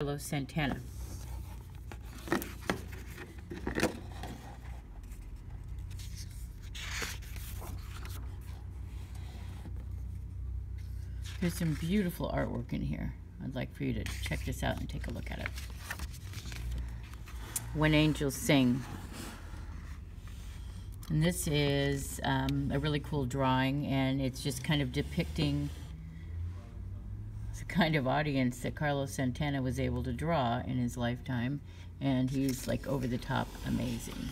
Carlos Santana. There's some beautiful artwork in here. I'd like for you to check this out and take a look at it. When Angels Sing. And this is um, a really cool drawing, and it's just kind of depicting kind of audience that Carlos Santana was able to draw in his lifetime, and he's like over the top amazing.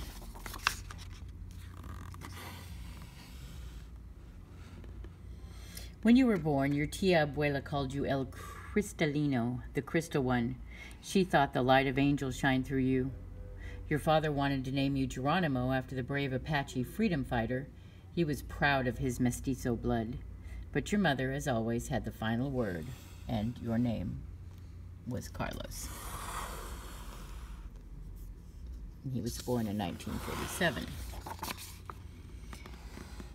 When you were born, your tia abuela called you El Cristalino, the crystal one. She thought the light of angels shined through you. Your father wanted to name you Geronimo after the brave Apache freedom fighter. He was proud of his mestizo blood. But your mother, as always, had the final word, and your name was Carlos. He was born in 1947.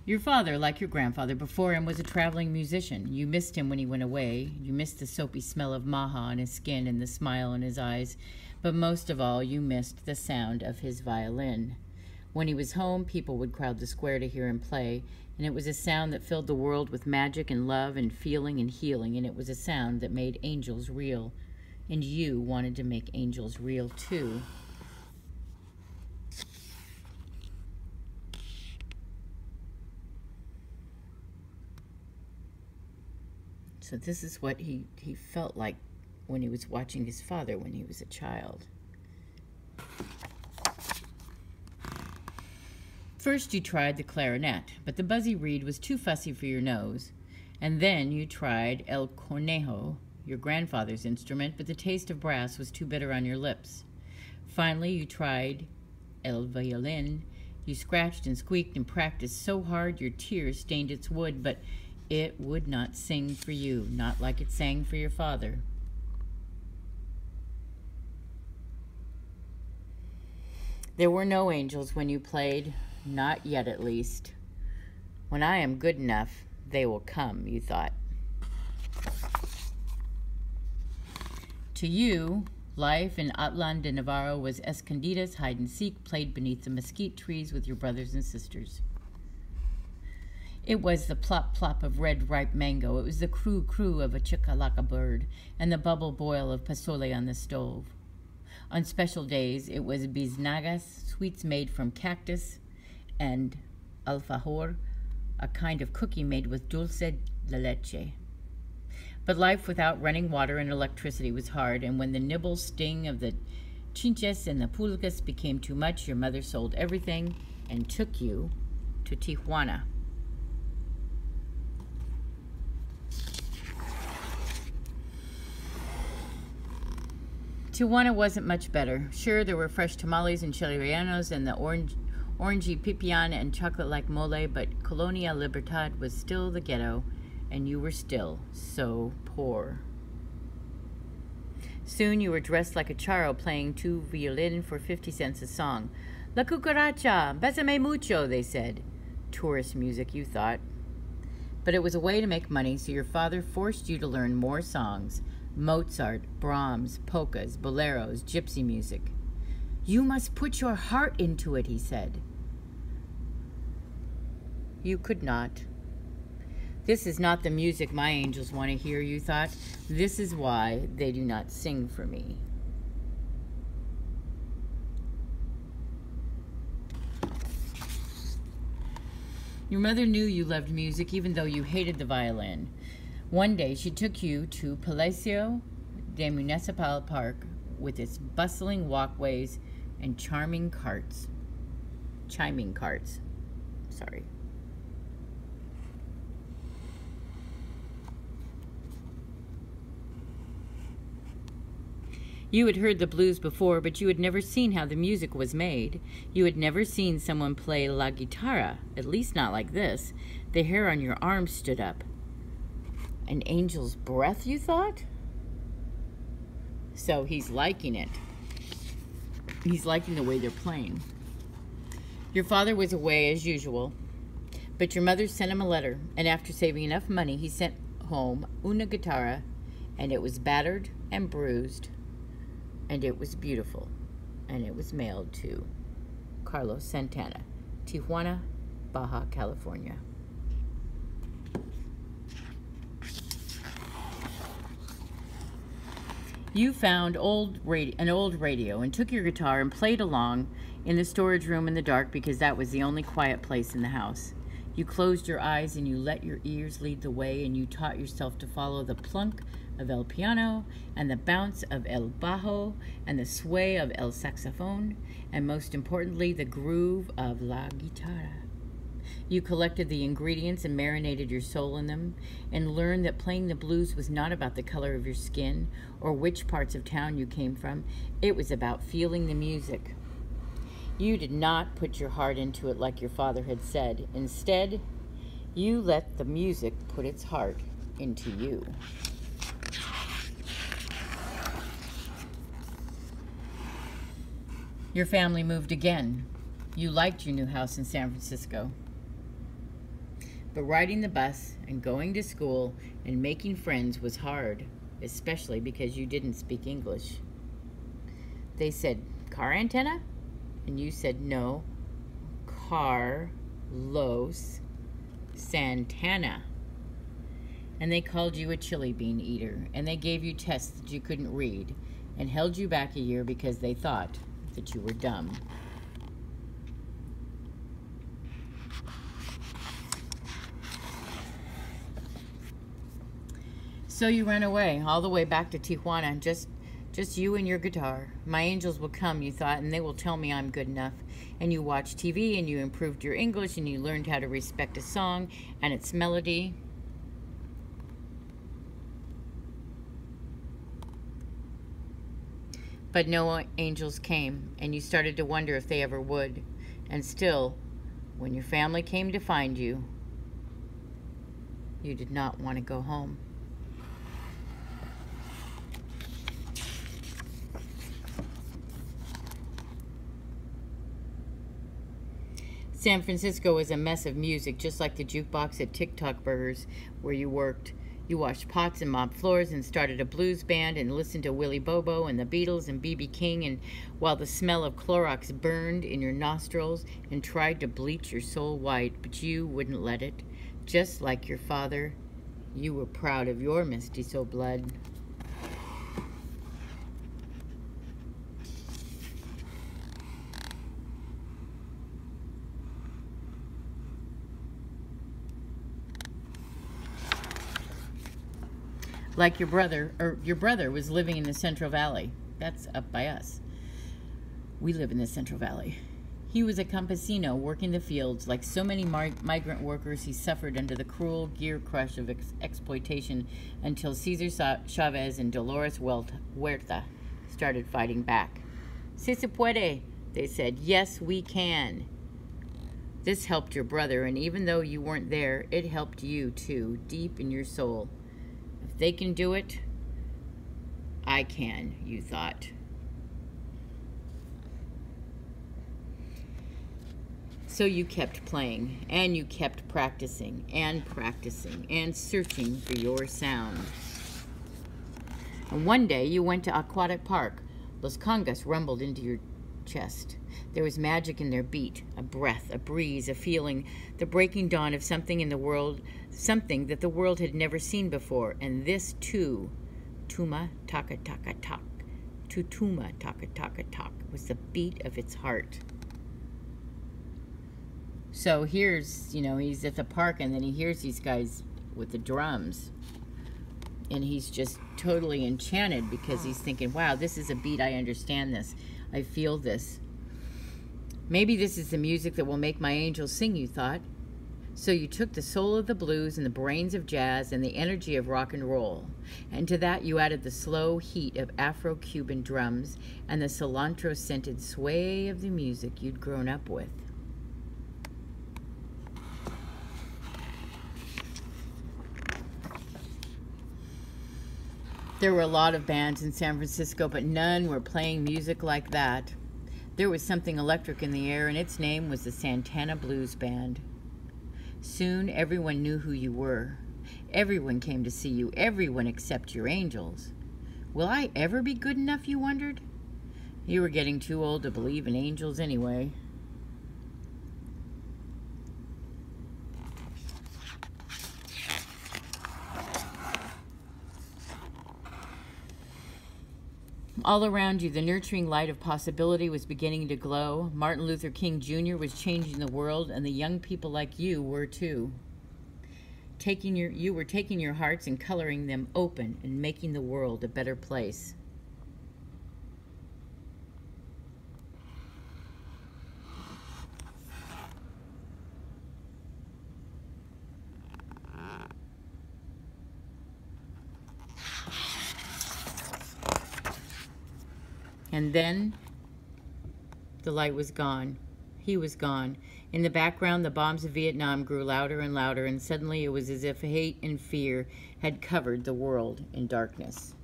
Your father, like your grandfather before him, was a traveling musician. You missed him when he went away. You missed the soapy smell of maha on his skin and the smile in his eyes. But most of all, you missed the sound of his violin. When he was home, people would crowd the square to hear him play, and it was a sound that filled the world with magic and love and feeling and healing, and it was a sound that made angels real. And you wanted to make angels real too. So this is what he, he felt like when he was watching his father when he was a child. First you tried the clarinet, but the buzzy reed was too fussy for your nose. And then you tried el cornejo, your grandfather's instrument, but the taste of brass was too bitter on your lips. Finally you tried el violin. You scratched and squeaked and practiced so hard your tears stained its wood, but it would not sing for you, not like it sang for your father. There were no angels when you played, not yet at least. When I am good enough, they will come, you thought. To you, life in Autlán de Navarro was escondidas, hide and seek, played beneath the mesquite trees with your brothers and sisters. It was the plop plop of red ripe mango. It was the crew crew of a chachalaca bird and the bubble boil of pozole on the stove. On special days, it was biznagas, sweets made from cactus, and alfajor, a kind of cookie made with dulce de leche. But life without running water and electricity was hard, and when the nibble sting of the chinches and the pulgas became too much, your mother sold everything and took you to Tijuana. Tijuana wasn't much better. Sure, there were fresh tamales and chili rellenos and the orange, orangey pipián and chocolate-like mole, but Colonia Libertad was still the ghetto, and you were still so poor. Soon you were dressed like a charro playing two violin for 50 cents a song. La cucaracha, besame mucho, they said. Tourist music, you thought. But it was a way to make money, so your father forced you to learn more songs, Mozart, Brahms, polkas, boleros, gypsy music. You must put your heart into it, he said. You could not. This is not the music my angels want to hear, you thought. This is why they do not sing for me. Your mother knew you loved music even though you hated the violin. One day she took you to Palacio de Municipal Park with its bustling walkways and charming carts. Chiming carts. Sorry. You had heard the blues before, but you had never seen how the music was made. You had never seen someone play la guitarra, at least not like this. The hair on your arm stood up. An angel's breath, you thought? So he's liking it. He's liking the way they're playing. Your father was away as usual, but your mother sent him a letter, and after saving enough money, he sent home una guitarra, and it was battered and bruised and it was beautiful, and it was mailed to Carlos Santana, Tijuana, Baja California. You found old an old radio and took your guitar and played along in the storage room in the dark because that was the only quiet place in the house. You closed your eyes and you let your ears lead the way and you taught yourself to follow the plunk of el piano and the bounce of el bajo and the sway of el saxophone and most importantly the groove of la guitarra. You collected the ingredients and marinated your soul in them, and learned that playing the blues was not about the color of your skin or which parts of town you came from. It was about feeling the music. You did not put your heart into it like your father had said. Instead, you let the music put its heart into you. Your family moved again. You liked your new house in San Francisco. But riding the bus and going to school and making friends was hard, especially because you didn't speak English. They said, car antenna? And you said, no, Carlos Santana. And they called you a chili bean eater, and they gave you tests that you couldn't read, and held you back a year because they thought that you were dumb. So you ran away, all the way back to Tijuana, just just you and your guitar. My angels will come, you thought, and they will tell me I'm good enough. And you watched TV and you improved your English and you learned how to respect a song and its melody. But no angels came, and you started to wonder if they ever would. And still, when your family came to find you, you did not want to go home. San Francisco was a mess of music, just like the jukebox at Tic Tock Burgers where you worked. You washed pots and mopped floors and started a blues band and listened to Willie Bobo and the Beatles and B.B. King and while the smell of Clorox burned in your nostrils and tried to bleach your soul white, but you wouldn't let it. Just like your father, you were proud of your mestizo blood. Like your brother, or your brother was living in the Central Valley. That's up by us. We live in the Central Valley. He was a campesino working the fields. Like so many migrant workers, he suffered under the cruel gear crush of ex exploitation until Cesar Chavez and Dolores Huerta started fighting back. Si se puede, they said. Yes, we can. This helped your brother, and even though you weren't there, it helped you too, deep in your soul they can do it, I can, you thought. So you kept playing, and you kept practicing, and practicing, and searching for your sound. And one day you went to Aquatic Park. Los Congas rumbled into your chest. There was magic in their beat, a breath, a breeze, a feeling, the breaking dawn of something in the world, something that the world had never seen before. And this too, Tuma Taka Taka Tak, Tutuma Taka Taka Tak, was the beat of its heart. So here's, you know, he's at the park and then he hears these guys with the drums. And he's just totally enchanted because he's thinking, wow, this is a beat. I understand this. I feel this. Maybe this is the music that will make my angels sing, you thought. So you took the soul of the blues and the brains of jazz and the energy of rock and roll. And to that you added the slow heat of Afro Cuban drums and the cilantro scented sway of the music you'd grown up with. There were a lot of bands in San Francisco, but none were playing music like that. There was something electric in the air, and its name was the Santana Blues Band. Soon everyone knew who you were. Everyone came to see you, everyone except your angels. Will I ever be good enough, you wondered? You were getting too old to believe in angels anyway. All around you, the nurturing light of possibility was beginning to glow. Martin Luther King Jr. was changing the world, and the young people like you were too. Taking your, you were taking your hearts and coloring them open and making the world a better place. And then the light was gone. He was gone. In the background, the bombs of Vietnam grew louder and louder, and suddenly it was as if hate and fear had covered the world in darkness.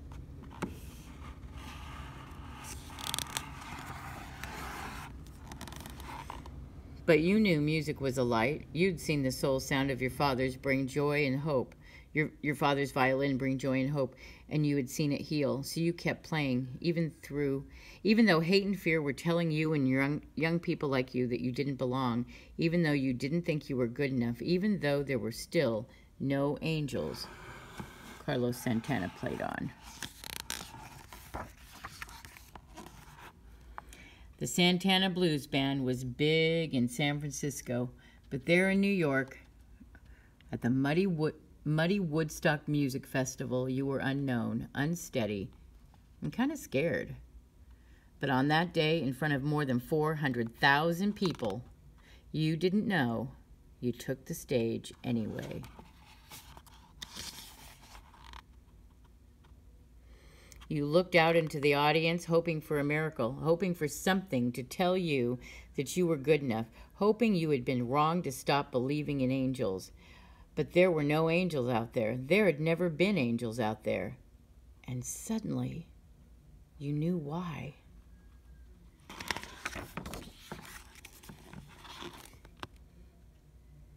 But you knew music was a light. You'd seen the soul sound of your father's bring joy and hope. Your, your father's violin bring joy and hope and you had seen it heal. So you kept playing, even through, even though hate and fear were telling you and young young people like you that you didn't belong, even though you didn't think you were good enough, even though there were still no angels. Carlos Santana played on. The Santana Blues Band was big in San Francisco, but there in New York, at the Muddy Wood Muddy Woodstock Music Festival, you were unknown, unsteady, and kind of scared. But on that day, in front of more than 400,000 people, you didn't know. You took the stage anyway. You looked out into the audience, hoping for a miracle, hoping for something to tell you that you were good enough, hoping you had been wrong to stop believing in angels. But there were no angels out there. There had never been angels out there. And suddenly, you knew why.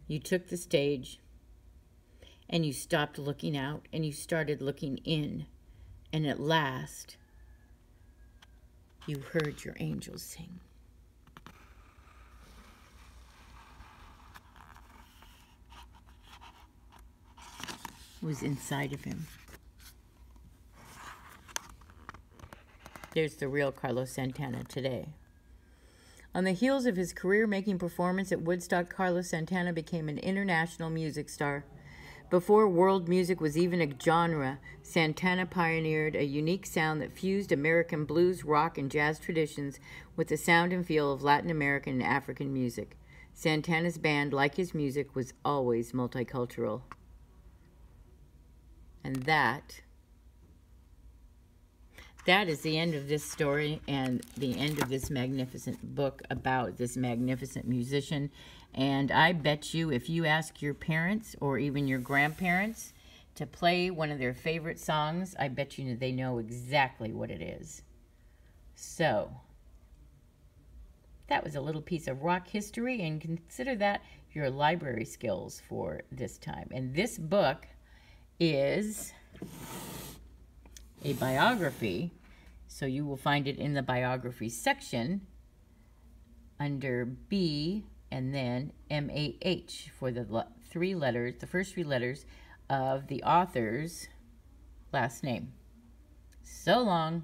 You took the stage and you stopped looking out and you started looking in. And at last, you heard your angels sing. Was inside of him. There's the real Carlos Santana today. On the heels of his career making performance at Woodstock, Carlos Santana became an international music star. Before world music was even a genre, Santana pioneered a unique sound that fused American blues, rock, and jazz traditions with the sound and feel of Latin American and African music. Santana's band, like his music, was always multicultural. And that that is the end of this story and the end of this magnificent book about this magnificent musician. And I bet you if you ask your parents or even your grandparents to play one of their favorite songs, I bet you they know exactly what it is. So, that was a little piece of rock history, and consider that your library skills for this time. And this book is a biography. So you will find it in the biography section under B and then MAH for the three letters, the first three letters of the author's last name. So long.